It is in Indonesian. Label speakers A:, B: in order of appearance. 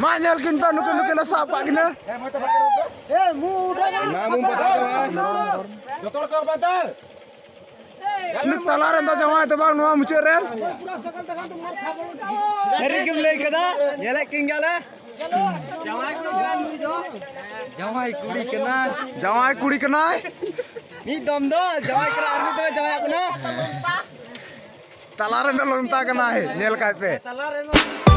A: Manyal kinta nuke nuke lesa apa gina? ᱱᱤᱛ ᱛᱟᱞᱟᱨᱮ ᱫᱚ ᱡᱟᱦᱟᱸᱭ ᱛᱮ ᱵᱟᱝ ᱱᱚᱣᱟ ᱢᱩᱪᱟᱹᱫ ᱨᱮ
B: ᱥᱟᱹᱨᱤ ᱜᱮᱢ ᱞᱟᱹᱭ ᱠᱟᱫᱟ ᱧᱮᱞᱮᱫ ᱠᱤᱱ ᱜᱮᱭᱟᱞᱮ ᱡᱟᱶᱟᱭ ᱠᱩᱲᱤ ᱠᱟᱱᱟᱭ
A: ᱡᱟᱶᱟᱭ ᱠᱩᱲᱤ ᱠᱟᱱᱟᱭ
B: ᱢᱤᱫ ᱫᱚᱢ ᱫᱚ ᱡᱟᱶᱟᱭ ᱠᱟᱱᱟ ᱟᱨ ᱢᱤᱫ ᱫᱚᱢᱮ ᱡᱟᱶᱟᱭ ᱠᱟᱱᱟ
A: ᱛᱟᱞᱟᱨᱮ ᱫᱚ ᱞᱚᱝᱛᱟ ᱠᱟᱱᱟᱭ ᱧᱮᱞ ᱠᱟᱭ ᱯᱮ ᱛᱟᱞᱟᱨᱮ